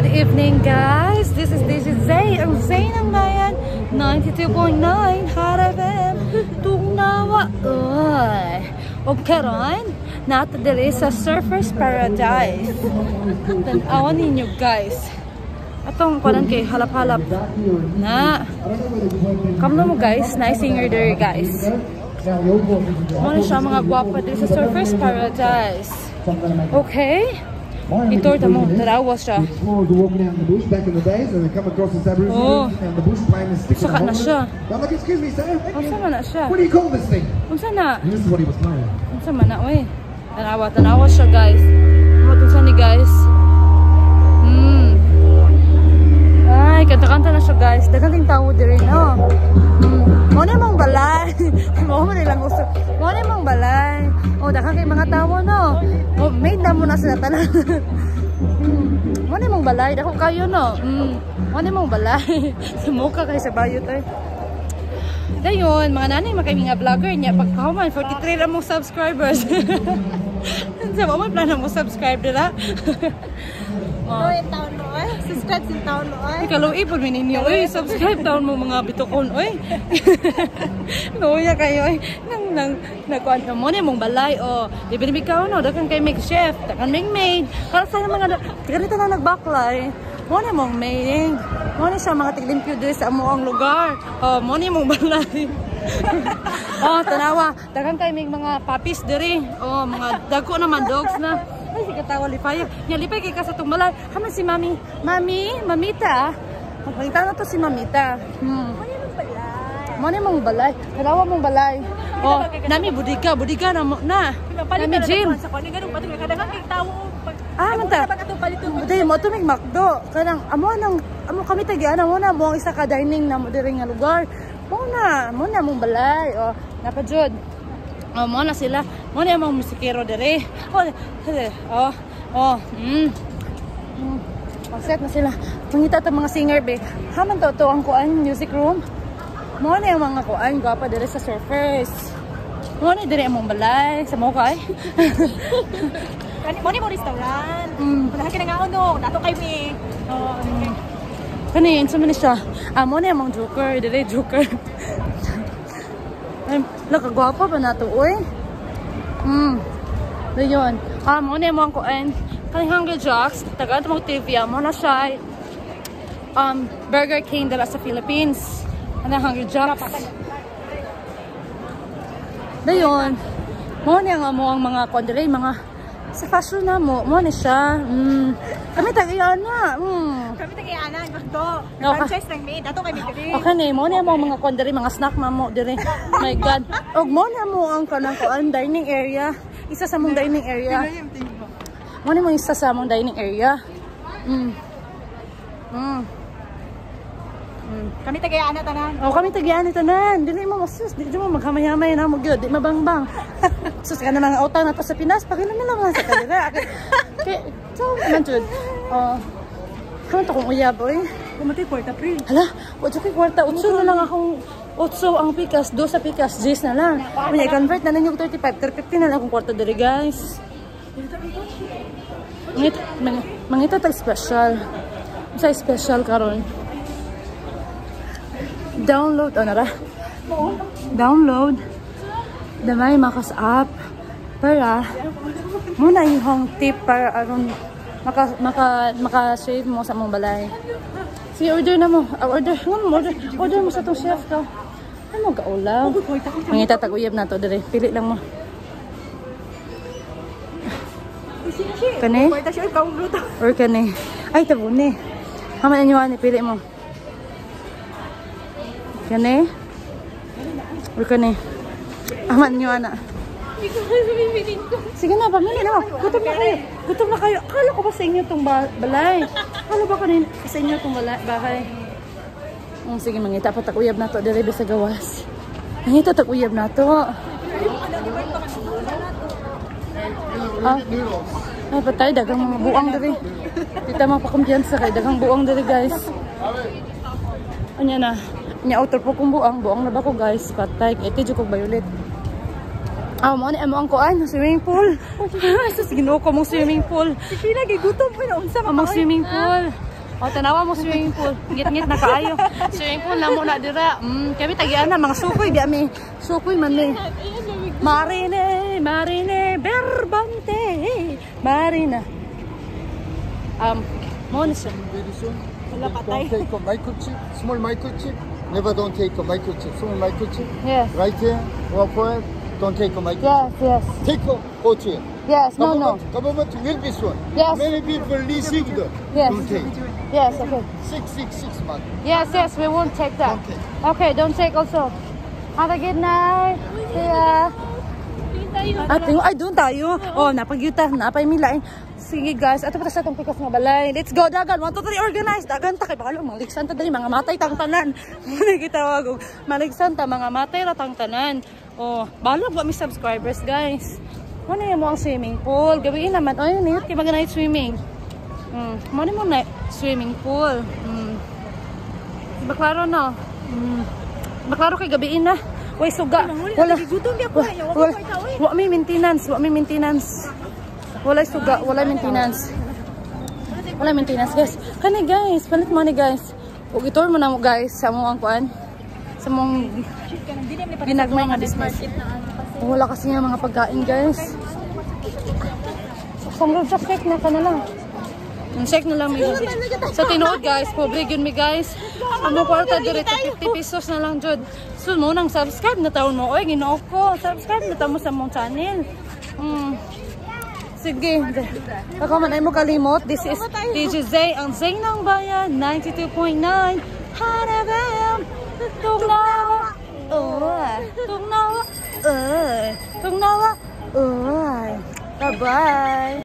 Good evening guys! This is this is Zay, ang Zay ng Bayan 92.9 Hot FM Tugnawa Uy! O karon, nato diri sa Surfers Paradise. Tanawan ninyo guys. Atong kanan kay halap-halap na. Kamno mo guys, na singer diri guys. Muna siya mga gwapa diri sa Surfers Paradise. Okay? Ito, tamo, tarawa siya. Explorers were walking out in the bush back in the days and they come across this Oh. Aboriginal and the bush plane is sticking Saka a na siya. Unsa man na siya? What do you call this thing? Unsa na? And this is what he was playing. Unsa man na, oy. Tanawa, tanawa siya, guys. Ano unsa ni guys? Hmm. Ay, kanta-kanta na siya, guys. Daghang ting tawo diri, no? Hmm. Mo ni mong balay. Mo mo nilang uso. Mo ni mong balay. Oh, daghang kay mga tawo, no? Oh, made na mo na sila tanan. Mo ni mong balay, dako kayo, no? Hmm. Mo ni mong balay. Sumuka kay sa bayot, ay. Dayon, mga nanay, mga kami nga vlogger niya, pagkahuman, 43 na mong subscribers. Sa mo, may plano mo subscribe nila. Oh, yung taon mo. Subscribe sa taon mo, eh. Ikaluwi po mininyo, oy, subscribe taon mo mga bitukon, oy. Nuya kayo, oy. Nang, nagkuhan ka mo na mong balay, o. Di binibig ka, no, dakan kay make chef, dakan make maid. Para sa mga, ganito na nagbaklay. Mo na mong maid. Mo na siya mga tiglimpyo dito sa amuang lugar. O, mo na mong balay. oh, tanawa. Dagan kay may mga puppies diri. Oh, mga dagko naman dogs na. Ay, si katawa lipay. Nya lipay kay ka sa tumalay. Kama si Mami. Mami, Mamita. Magpangita na to si Mamita. Hmm. Mo ni mong balay. Kalawa mong balay. Oh, nami budiga, budiga na mo na. Nami gym. Sa kanya, ganun pa ito. Kadang kay pag... Ah, manta. Palito mo. Tumig makdo. Kanang amo nang amo kami tagiana mo na mo ang isa ka dining na mo diri nga lugar. Mo na, mo na mong balay. Oh, napajud. Oh, mo na sila. Mo na mong musikero diri. Oh, oh, oh, mm. Mm. Oh, set na sila. Mangita ta mga singer be. Haman to to ang kuan music room. Mo na yung mga kuan gwapa diri sa surfers. Mo na diri among balay sa mo kay. Kani mo ni mo restaurant. Mm. Wala ka nga ano, nato kay mi. Oh, Kani yun, sa man siya. Ah, mo na mga joker. Dili, joker. Ay, nakagwapa ba na to, uy? Hmm. So, yun. Ah, mo na yung mga kuan. Kani Hungry Jocks, taga mga TV, ah, mo na siya. Um, Burger King dala sa Philippines. Ano Hungry Jocks? Dayon. Mo na nga mo ang mga kondre, mga sa fashion na mo, mo na siya. Mm. Kami taga na. Mm. Kami tagay ana, gusto. No, Franchise ng maid, ato kay mi diri. Okay ni, mo na mo ang mga kon diri, mga snack na mo diri. My God. Og mo na mo ang kanang kuan dining area. Isa sa mong dining area. Mo na mo isa sa mong dining area. Mm. Mm. Mm. Kami tagay ana tanan. Oh, kami tagyan ito tanan. Dili mo masus, di mo maghamay-hamay na mo gyud, di mabangbang. Sus ka na mga utang na to sa Pinas, pakila na lang sa kanila. Kay, so man jud. Oh. Kamo to kung uyab oy. Kumatay po, April. Hala, wala kay kwarta. Utso na lang akong utso ang pikas. Do sa pikas, Jis na lang. Kaya convert na yung 35. 350 na lang akong kwarta dali, guys. Mangit, mang, mangita tag special. Sa special karon. Download, ano ra? Download. Damay makas app para muna yung tip para aron maka maka maka save mo sa mong balay. Sige, order na mo. Ah, order. Nga mo, order. Order mo sa tong chef ka. Ano mo kaulaw? Mangita tag-uyab na to dire. Pili lang mo. Kani? Or kani? Ay, tabuni. Haman niyo ani pili mo. Kani? Or kani? Haman niyo ana. Sige na, pamili na. Gutom na kayo. Gutom na kayo. Akala ko ba sa inyo itong ba balay? Akala ba kanin sa inyo itong bahay? Um, sige, mangita pa takuyab na to. Dire sa gawas. Mangita takuyab na to. Ah, ay patay, dagang mga buang diri. Kita mga pakumpiyansa kay dagang buang diri guys. Anya na. Nya outer po kong buang, buang na ba ko guys? Patay, ito jud kog violet. Ah, mo ni amo ang kuan, swimming pool. Sa ginoo ko mong swimming pool. Sige lagi, gutom mo na. Unsa Among swimming pool. O, tanawa mo swimming pool. Ngit-ngit na kaayo. Swimming pool na muna dira. Mm, kami tagian na, mga sukoy. Di ami. Sukoy man ni. Marine, Marine, Berbante, Marina. Um, mo na siya. Very soon. Wala patay. A microchip, small microchip. Never don't take a microchip, small microchip. Yes. Right here, forehead. Don't take a microchip. Yes, yes. Take a OT. Yes, no, no. Government, government will be soon. Yes. Many people leasing the. Yes. Don't take. Yes, okay. Six, six, six months. Yes, yes, we won't take that. Okay. Okay, don't take also. Have a good night. See ya. At yung, ay, doon tayo. Oh, napagyuta. Napay milain. Sige guys, ato pa ta sa itong pikas nga balay. Let's go, dagan. One, two, three, organize. Dagan ta kay bakalo. Maligsan ta dali, mga matay tang tanan. Muna gitawag. og, Maligsan ta, mga matay ra tang tanan. Oh, balo ba mi subscribers guys. Yan mo ang swimming pool? Gabiin naman. Oh, yun, yun. Kaya mag-night swimming. Hmm, mo mo na swimming pool. Hmm. Baklaro na. Mm. Baklaro kay gabiin na. Way suga. Wala. Ayaw Wala. ko ikaw eh. Wa may maintenance, wa may maintenance. Wala suga, wala maintenance. Wala maintenance, guys. Kani guys, palit mo ni guys. Ug itour mo na mo guys sa mo ang kuan. Sa mong ginagmay nga business. Wala kasi nga mga pagkain, guys. Samro sa shake na ka na lang. Shake na lang may Sa tinuod guys, pobre yun mi guys. Ang kwarta dire 50 pesos na lang jud. So mo nang subscribe na taon mo. Oy, ginoo ko. Subscribe na tamo sa mong channel. Mm. Sige. Ako man ay mo kalimot. This is DJ Zay, ang Zay ng Bayan, 92.9. Hanabam. Tugnawa. Oy. Tugnawa. Oy. Tugnawa. Oy. Bye-bye.